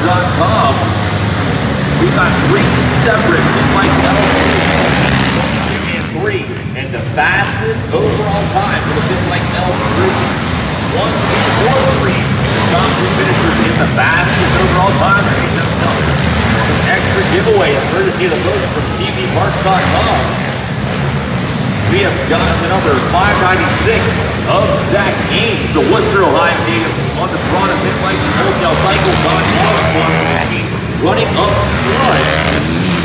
TVParts.com. We've got three separate Mike L and three, and the fastest overall time for the Pit Bike L group. One, two, four, three. The top three finishers in the fastest overall time some extra giveaways courtesy of the folks from TVParts.com. We have got the number 596 of Zach Ames, the Wooster, Ohio native, on the Piranha Bikes Wholesale Cycle. Machine running up front.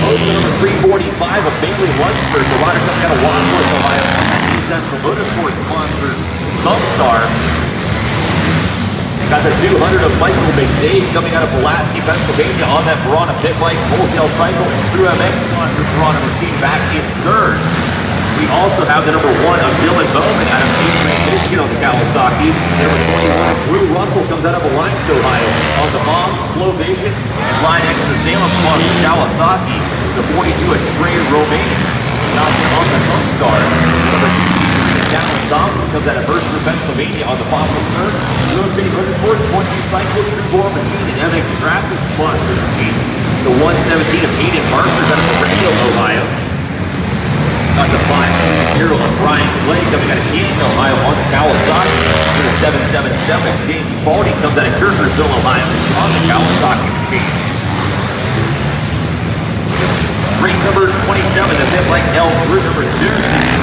The number 345 of Bailey Lunsford, the rider coming out of Wadsworth, Ohio. Central Motorsport sponsored Thumpstar. Got the 200 of Michael McDade coming out of Pulaski, Pennsylvania on that Piranha Pit Bikes Wholesale Cycle and True MX sponsored Piranha machine back in third. Also have the number one of Dylan Bowman out of Eastman, Michigan on the Kawasaki. Number 21, Drew Russell comes out of Alliance, Ohio on the Mom, Flow Vision, and Line X the Salem sponsor Kawasaki. The 42 at Trey Romaine out on the Thumpstar. Number 63, Talon Thompson comes out of Mercer, Pennsylvania on the Papa third. New City Motorsports, 1 Cycle, True Bore Machine, and MX Graphics machine. The 117 of Aiden Markers out of Laredo, Ohio. Got the 5 of Brian Clay coming out of Canton, Ohio on the Kawasaki. To the 777, James Spalding comes out of Kirkersville, Ohio on the Kawasaki machine. Race number 27, the Pit Bike L group number 2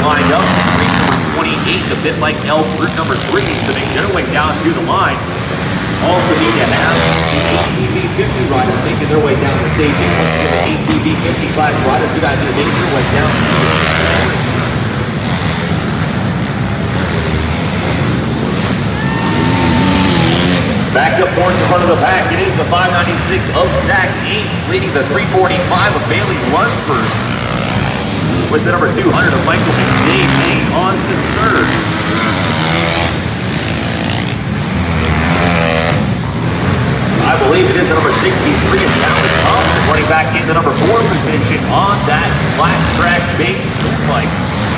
lined up. Race number 28, the Pit Bike L group number 3 needs to make their way down through the line. Also need to have the ATV 50 riders making their way down the stage. Once again, the ATV 50 class riders, you guys to make your way down. Back up towards the front of the pack, it is the 596 of Zach Ames leading the 345 of Bailey Lunsford. With the number 200 of Michael McDade hanging on to third. I believe it is the number 63 of Talon Thompson running back into the number 4 position on that flat track base bike.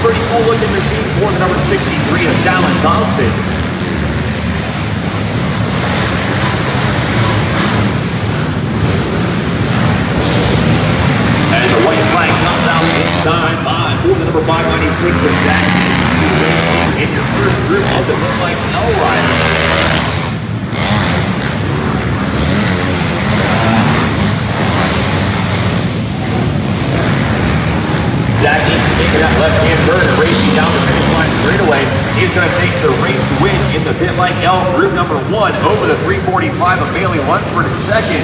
Pretty cool looking machine for the number 63 of Talon Thompson. And the white flag comes out inside by for the number 596 of Zach in your first group of the Moonlight L Rider. Zach Eaton's making that left-hand turn and racing down the finish line straightaway. He's going to take the race win in Pit Bike L group number one over the 345 of Bailey Lunsford in second.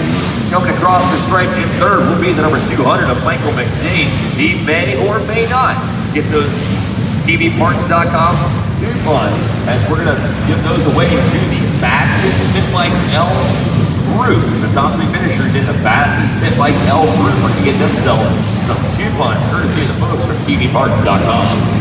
Coming across the stripe in third will be the number 200 of Michael McDade. He may or may not get those tvparts.com coupons as we're going to give those away to the fastest Pit Bike L group. The top three finishers in the fastest Pit Bike L group are going to get themselves some coupons courtesy of the folks from tvparts.com.